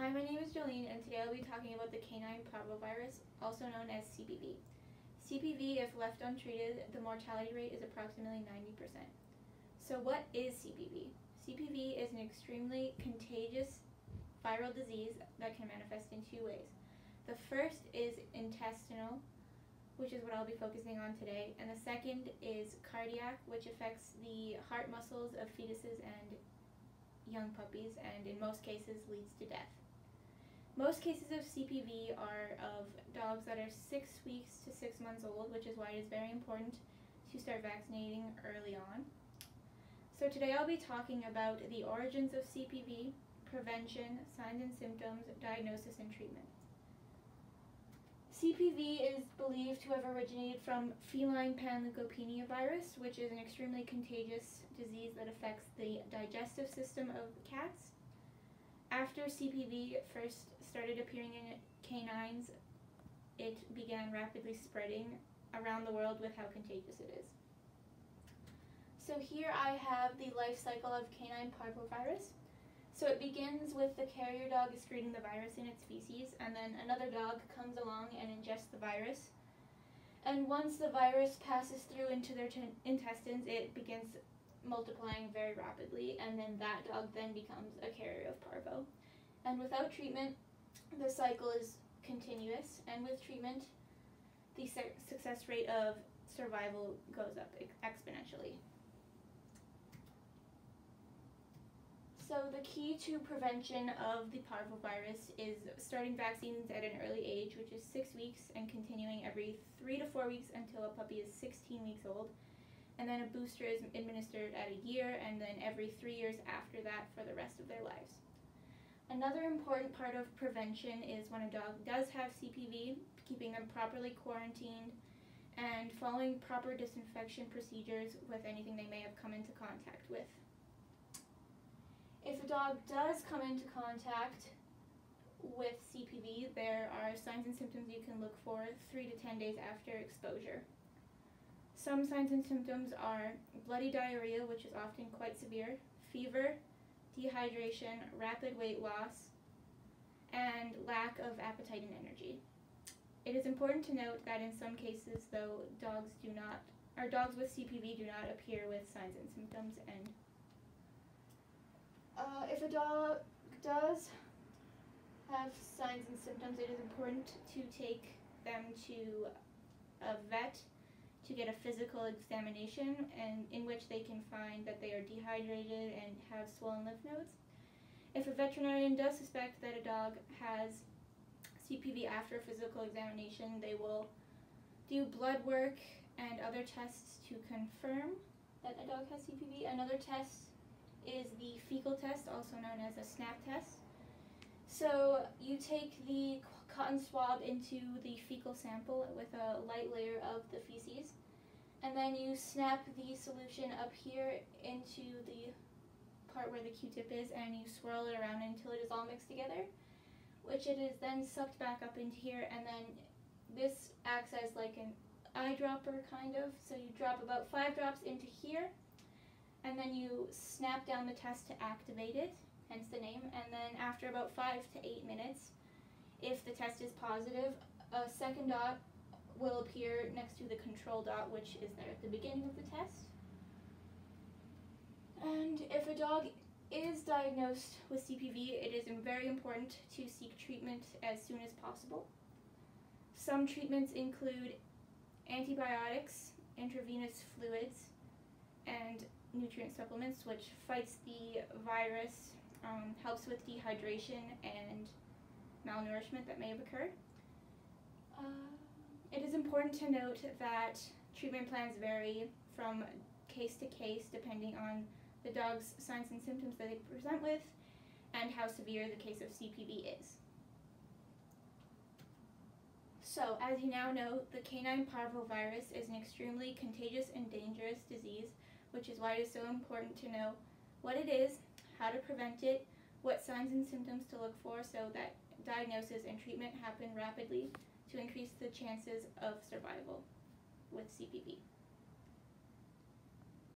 Hi, my name is Joleen, and today I'll be talking about the canine parvovirus, also known as CPV. CPV, if left untreated, the mortality rate is approximately 90%. So what is CPV? CPV is an extremely contagious viral disease that can manifest in two ways. The first is intestinal, which is what I'll be focusing on today, and the second is cardiac, which affects the heart muscles of fetuses and young puppies, and in most cases leads to death. Most cases of CPV are of dogs that are six weeks to six months old, which is why it is very important to start vaccinating early on. So today I'll be talking about the origins of CPV, prevention, signs and symptoms, diagnosis, and treatment. CPV is believed to have originated from feline panleukopenia virus, which is an extremely contagious disease that affects the digestive system of cats. After CPV first started appearing in canines, it began rapidly spreading around the world with how contagious it is. So here I have the life cycle of canine parvovirus. So it begins with the carrier dog excreting the virus in its feces, and then another dog comes along and ingests the virus. And once the virus passes through into their intestines, it begins multiplying very rapidly, and then that dog then becomes a carrier of parvo. And without treatment, the cycle is continuous, and with treatment, the success rate of survival goes up exponentially. So the key to prevention of the parvovirus is starting vaccines at an early age, which is six weeks, and continuing every three to four weeks until a puppy is 16 weeks old. And then a booster is administered at a year, and then every three years after that for the rest of their lives. Another important part of prevention is when a dog does have CPV, keeping them properly quarantined and following proper disinfection procedures with anything they may have come into contact with. If a dog does come into contact with CPV, there are signs and symptoms you can look for 3 to 10 days after exposure. Some signs and symptoms are bloody diarrhea, which is often quite severe, fever, dehydration, rapid weight loss, and lack of appetite and energy. It is important to note that in some cases, though, dogs do not, or dogs with CPV do not appear with signs and symptoms and uh, if a dog does have signs and symptoms, it is important to take them to a vet to get a physical examination and in which they can find that they are dehydrated and have swollen lymph nodes. If a veterinarian does suspect that a dog has CPV after a physical examination, they will do blood work and other tests to confirm that a dog has CPV. Another test is the fecal test, also known as a snap test. So you take the cotton swab into the fecal sample with a light layer of the feces, and then you snap the solution up here into the part where the Q-tip is, and you swirl it around until it is all mixed together, which it is then sucked back up into here, and then this acts as like an eyedropper kind of. So you drop about five drops into here, and then you snap down the test to activate it, hence the name, and then after about five to eight minutes, if the test is positive, a second dot will appear next to the control dot, which is there at the beginning of the test. And if a dog is diagnosed with CPV, it is very important to seek treatment as soon as possible. Some treatments include antibiotics, intravenous fluids, and nutrient supplements, which fights the virus, um, helps with dehydration and malnourishment that may have occurred. Uh, it is important to note that treatment plans vary from case to case depending on the dog's signs and symptoms that they present with and how severe the case of CPV is. So, as you now know, the canine parvovirus is an extremely contagious and dangerous disease which is why it is so important to know what it is, how to prevent it, what signs and symptoms to look for so that diagnosis and treatment happen rapidly to increase the chances of survival with CPV.